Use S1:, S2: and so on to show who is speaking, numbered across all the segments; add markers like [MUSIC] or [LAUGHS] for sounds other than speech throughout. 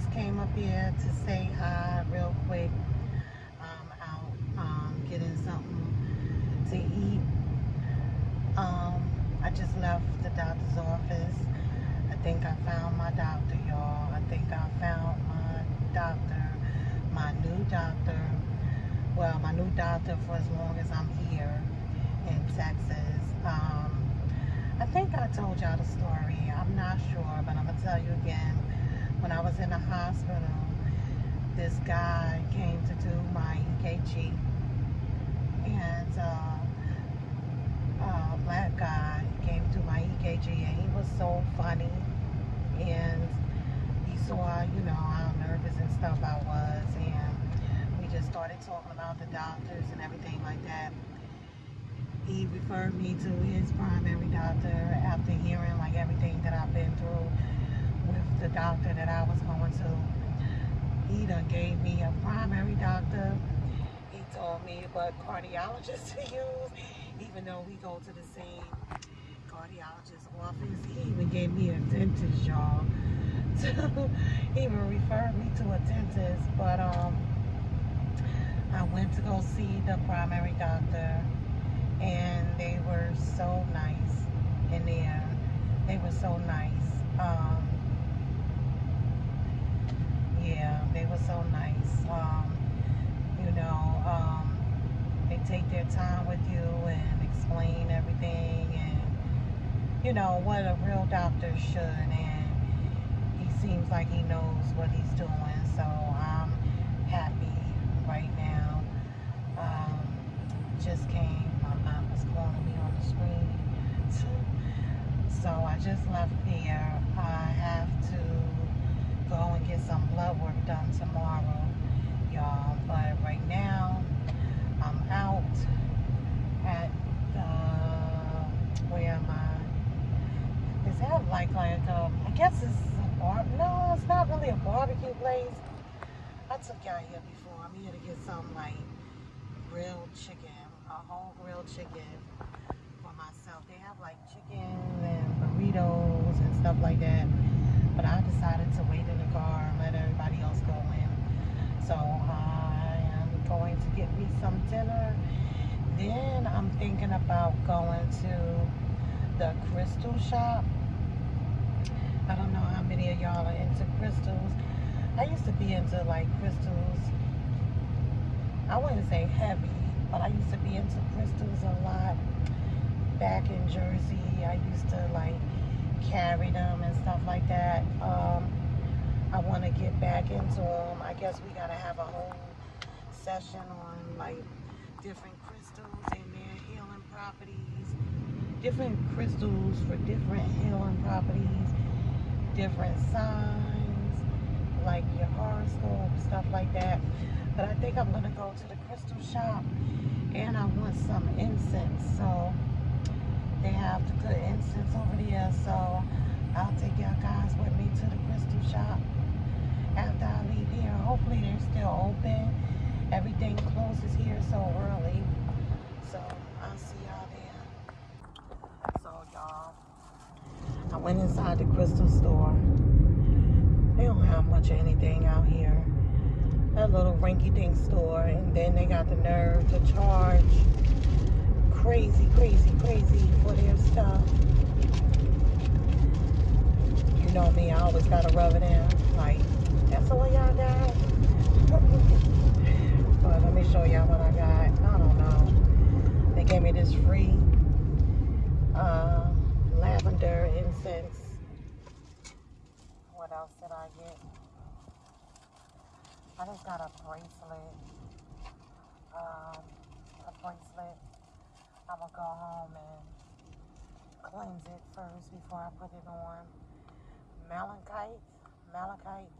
S1: just came up here to say hi real quick. I'm out um, getting something to eat. Um, I just left the doctor's office. I think I found my doctor, y'all. I think I found my doctor, my new doctor. Well, my new doctor for as long as I'm here in Texas. Um, I think I told y'all the story. I'm not sure, but I'm gonna tell you again. Was in the hospital, this guy came to do my EKG, and uh, uh, black guy came to my EKG and he was so funny. And he saw, you know, how nervous and stuff I was. And we just started talking about the doctors and everything like that. He referred me to his primary doctor after hearing like everything that I've been through the doctor that I was going to. He done gave me a primary doctor. He told me what cardiologist [LAUGHS] to use even though we go to the same cardiologist office, he even gave me a dentist, y'all. [LAUGHS] he even referred me to a dentist, but um, I went to go see the primary doctor, and they were so nice in there. They were so nice. Um, yeah, they were so nice. Um, you know, um, they take their time with you and explain everything and you know what a real doctor should and he seems like he knows what he's doing so I'm happy right now um, just came my mom was calling me on the screen [LAUGHS] so I just left there I have to go and get some blood work done tomorrow y'all but right now I'm out at the, where am I? Is that like, like, um, I guess it's a bar, no, it's not really a barbecue place. I took y'all here before. I'm here to get some like grilled chicken, a whole grilled chicken for myself. They have like chicken and burritos and stuff like that. But I decided to wait in the car and let everybody else go in. So I am going to get me some dinner. Then I'm thinking about going to the crystal shop. I don't know how many of y'all are into crystals. I used to be into like crystals. I wouldn't say heavy, but I used to be into crystals a lot back in Jersey. I used to like carry them and stuff like that. Um, I want to get back into them. I guess we got to have a whole session on like different crystals and their healing properties, different crystals for different healing properties, different signs, like your horoscope, stuff like that. But I think I'm gonna go to the crystal shop and I want some incense. So they have the good incense over there. So I'll take y'all guys with me to the crystal shop after I leave here. Hopefully they're still open everything closes here so early. So I'll see y'all there. So y'all, I went inside the crystal store. They don't have much of anything out here. That little rinky-dink store, and then they got the nerve to charge crazy, crazy, crazy for their stuff. You know me, I always gotta rub it in. Like, that's all y'all got? [LAUGHS] But let me show y'all what I got. I don't know. They gave me this free uh, lavender incense. What else did I get? I just got a bracelet. Um, a bracelet. I'm gonna go home and cleanse it first before I put it on. Malachite. Malachite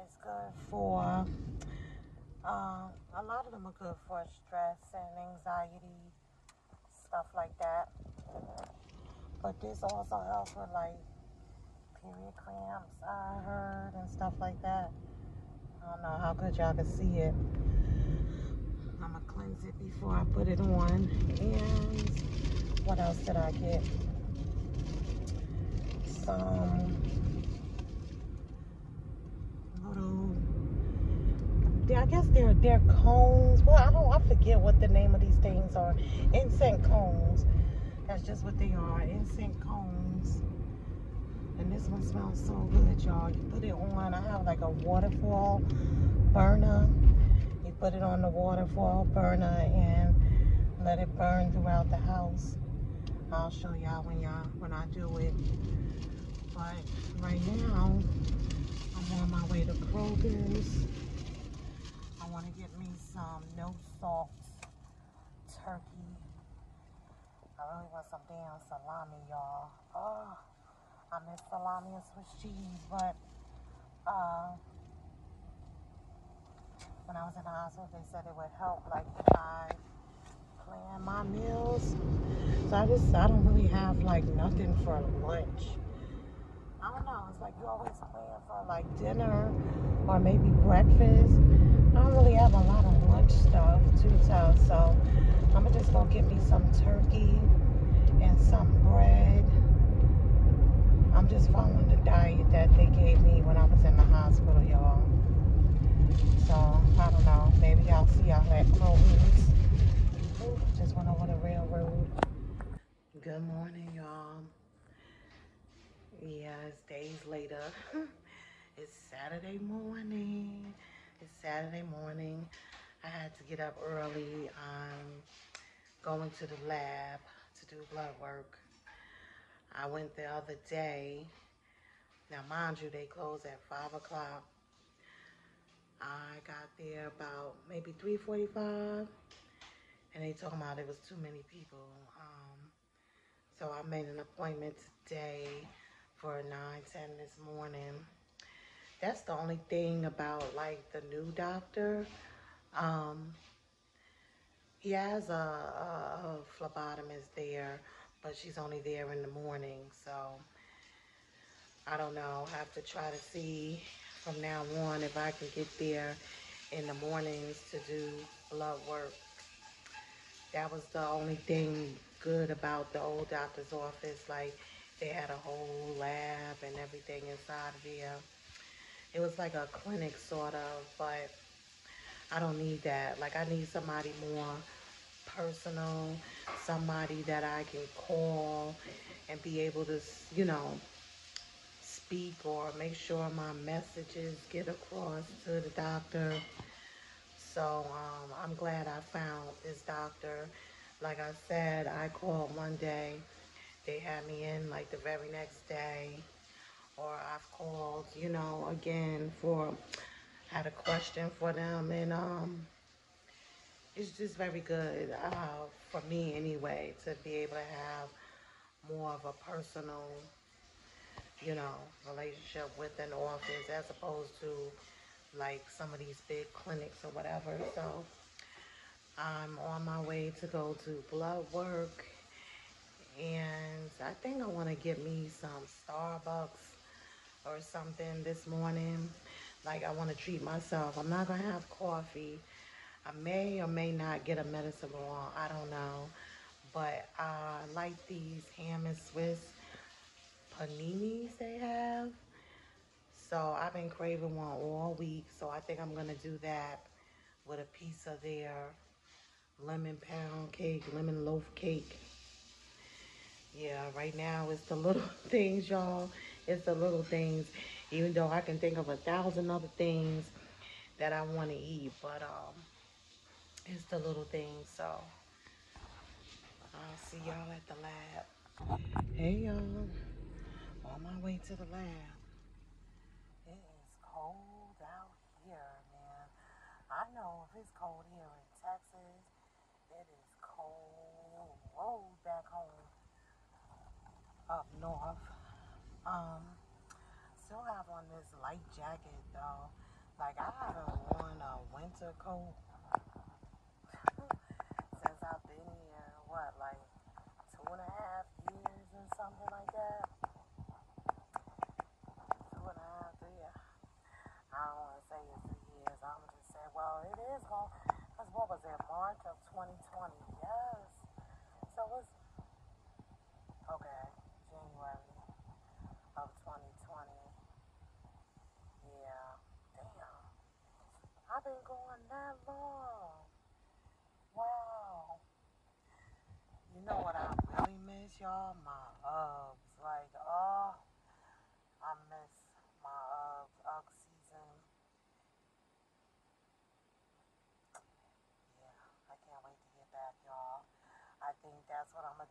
S1: is good for um, a lot of them are good for stress and anxiety, stuff like that. But this also helps with like period cramps, I heard, and stuff like that. I don't know how good y'all can see it. I'm gonna cleanse it before I put it on. And what else did I get? Some little, I guess they're they're cones. Well, I don't, I forget what the name of these things are. Incense cones. That's just what they are. Incense cones. And this one smells so good, y'all. You put it on. I have like a waterfall burner put it on the waterfall burner and let it burn throughout the house. I'll show y'all when y'all when I do it. But right now, I'm on my way to Kroger's. I want to get me some no salt turkey. I really want some damn salami, y'all. Oh, I miss salami and Swiss cheese, but uh, when I was in the hospital, they said it would help, like, if I plan my meals. So I just, I don't really have, like, nothing for lunch. I don't know. It's like you always plan for, like, dinner or maybe breakfast. I don't really have a lot of lunch stuff, to tell, so I'm to just go get me some turkey and some bread. I'm just following the diet that they gave me when I was in the hospital, y'all. So, I don't know. Maybe I'll see y'all at Kroger's. Just went over the railroad. Good morning, y'all. Yeah, it's days later. [LAUGHS] it's Saturday morning. It's Saturday morning. I had to get up early. I'm going to the lab to do blood work. I went the other day. Now, mind you, they close at 5 o'clock. I got there about maybe 3.45 and they told me there was too many people. Um, so I made an appointment today for 9, 10 this morning. That's the only thing about like the new doctor. Um, he has a, a, a phlebotomist there, but she's only there in the morning. So I don't know. I have to try to see from now on if I can get there in the mornings to do blood work. That was the only thing good about the old doctor's office. Like they had a whole lab and everything inside of there. It was like a clinic sort of, but I don't need that. Like I need somebody more personal, somebody that I can call and be able to, you know, speak or make sure my messages get across to the doctor. So um, I'm glad I found this doctor. Like I said, I called one day. They had me in like the very next day. Or I've called, you know, again for, had a question for them. And um, it's just very good uh, for me anyway to be able to have more of a personal you know, relationship with an office as opposed to like some of these big clinics or whatever. So I'm on my way to go to blood work and I think I want to get me some Starbucks or something this morning. Like I want to treat myself. I'm not going to have coffee. I may or may not get a medicine ball. I don't know. But I like these ham and Swiss paninis they have. So I've been craving one all week. So I think I'm going to do that with a piece of their lemon pound cake, lemon loaf cake. Yeah, right now it's the little [LAUGHS] things, y'all. It's the little things. Even though I can think of a thousand other things that I want to eat. But um, it's the little things. So I'll see y'all at the lab. Hey, y'all on my way to the lab. It is cold out here, man. I know if it's cold here in Texas, it is cold back home up north. Um, still have on this light jacket though. Like I haven't worn a winter coat [LAUGHS] since I've been here, what, like two and a half years and something like that? well, it is going, because what was it, March of 2020? Yes. So it's, okay, January of 2020. Yeah, damn. I've been going that long. Wow. You know what I really miss, y'all? My uh.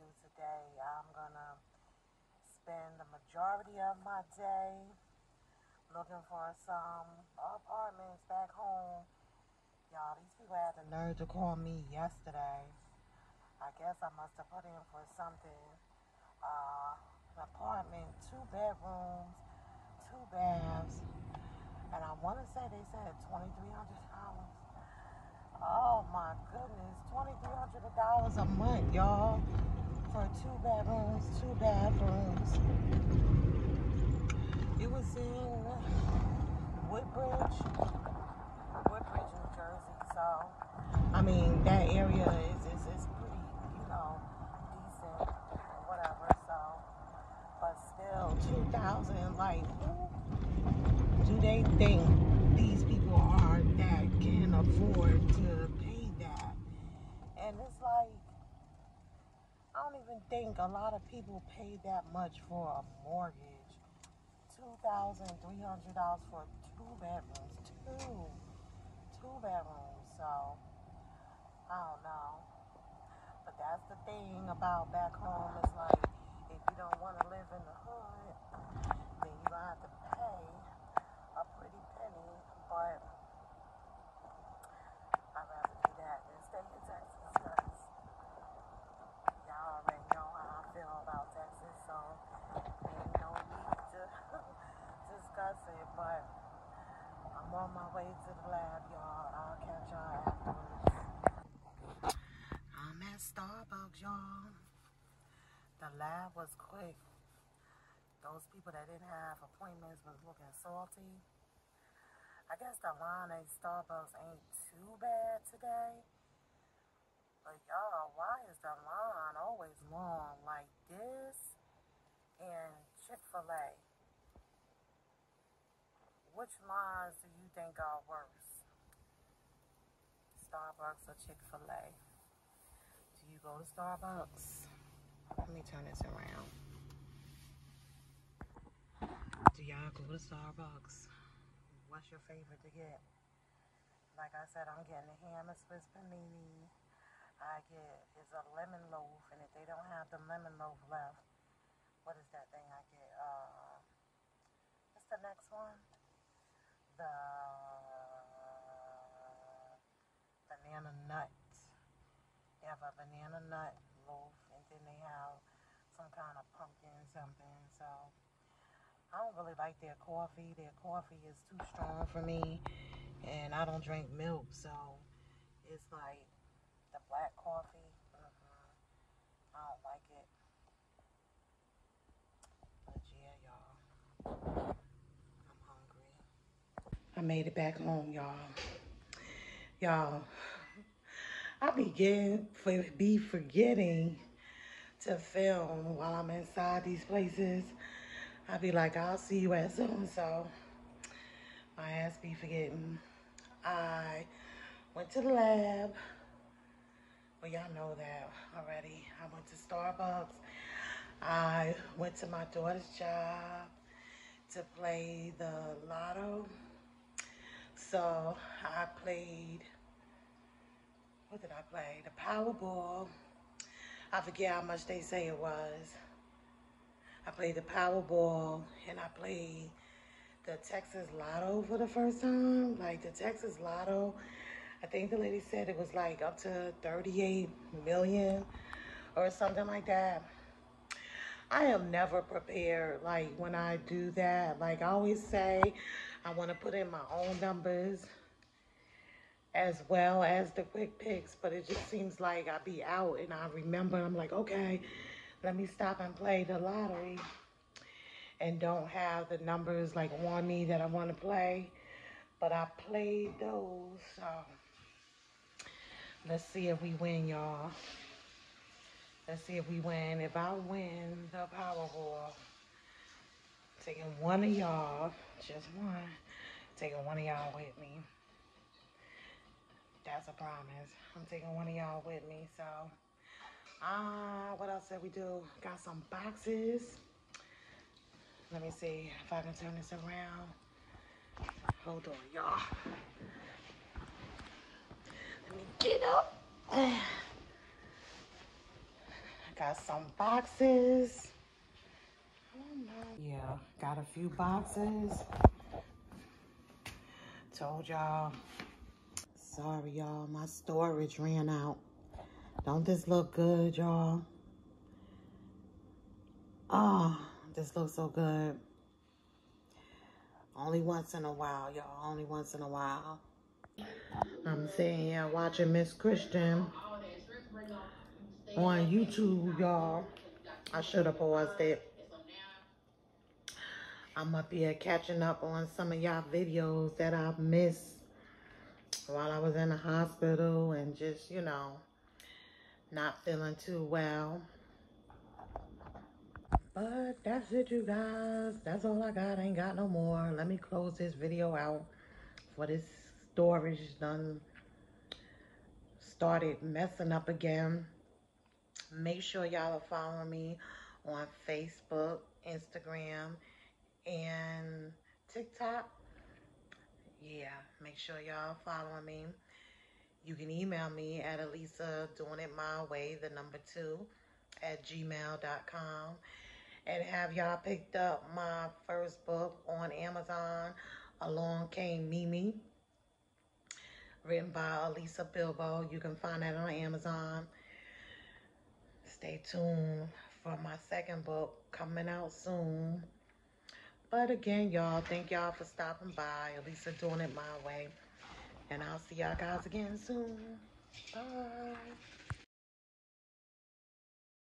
S1: Do today. I'm gonna spend the majority of my day looking for some apartments back home. Y'all, these people had the nerve to call me yesterday. I guess I must have put in for something. Uh, an apartment, two bedrooms, two baths, and I want to say they said twenty three hundred dollars. Oh my goodness, twenty three hundred dollars a month, y'all, for two bedrooms, two bathrooms. It was in Woodbridge, New Jersey. So, I mean, that area is is, is pretty, you know, decent or whatever. So, but still, two thousand. Like, who do they think these people are that can afford to pay that? And it's like. I don't even think a lot of people pay that much for a mortgage. Two thousand three hundred dollars for two bedrooms. Two. Two bedrooms. So I don't know. But that's the thing about back home. It's like if you don't want to live in the hood, then you gonna have to pay a pretty penny. But I'd rather do that than stay in Texas because y'all already know how I feel about Texas. So ain't no need to discuss it. But I'm on my way to the lab, y'all. I'll catch y'all afterwards. I'm at Starbucks, y'all. The lab was quick. Those people that didn't have appointments was looking salty. I guess the line at Starbucks ain't too bad today. But y'all, why is the line always long like this? And Chick-fil-A. Which lines do you think are worse? Starbucks or Chick-fil-A? Do you go to Starbucks? Let me turn this around. Do y'all go to Starbucks? What's your favorite to get? Like I said, I'm getting a ham and Swiss panini. I get is a lemon loaf, and if they don't have the lemon loaf left, what is that thing I get? Uh, what's the next one? The banana nut. They have a banana nut loaf, and then they have some kind of pumpkin something. So I don't really like their coffee. Their coffee is too strong for me, and I don't drink milk, so it's like the black coffee. Mm-mm. I don't like it. But yeah, y'all. I made it back home, y'all. Y'all, I begin for be forgetting to film while I'm inside these places. I be like, I'll see you at and so. My ass be forgetting. I went to the lab. Well, y'all know that already. I went to Starbucks. I went to my daughter's job to play the lotto. So I played, what did I play? The Powerball. I forget how much they say it was. I played the Powerball and I played the Texas Lotto for the first time. Like the Texas Lotto, I think the lady said it was like up to 38 million or something like that. I am never prepared like when I do that. Like I always say, I want to put in my own numbers as well as the quick picks, but it just seems like I be out and I remember I'm like, okay, let me stop and play the lottery and don't have the numbers like on me that I want to play. But I played those. So Let's see if we win, y'all. Let's see if we win. If I win the Powerball, taking one of y'all, just one, taking one of y'all with me. That's a promise. I'm taking one of y'all with me. So, uh, what else did we do? Got some boxes. Let me see if I can turn this around. Hold on, y'all. Let me get up. [SIGHS] I got some boxes. Yeah, got a few boxes. Told y'all. Sorry, y'all. My storage ran out. Don't this look good, y'all? Oh, this looks so good. Only once in a while, y'all. Only once in a while. I'm sitting here watching Miss Christian on YouTube, y'all. I should have paused it. I'm up here catching up on some of y'all videos that I've missed while I was in the hospital and just, you know, not feeling too well. But that's it, you guys. That's all I got. I ain't got no more. Let me close this video out for this storage done started messing up again. Make sure y'all are following me on Facebook, Instagram, and TikTok. Yeah, make sure y'all following me. You can email me at Alisa doing it my way, the number two, at gmail.com. And have y'all picked up my first book on Amazon, Along Came Mimi, written by Alisa Bilbo. You can find that on Amazon. Stay tuned for my second book coming out soon. But again, y'all, thank y'all for stopping by. Alisa doing it my way. And I'll see y'all guys again soon. Bye.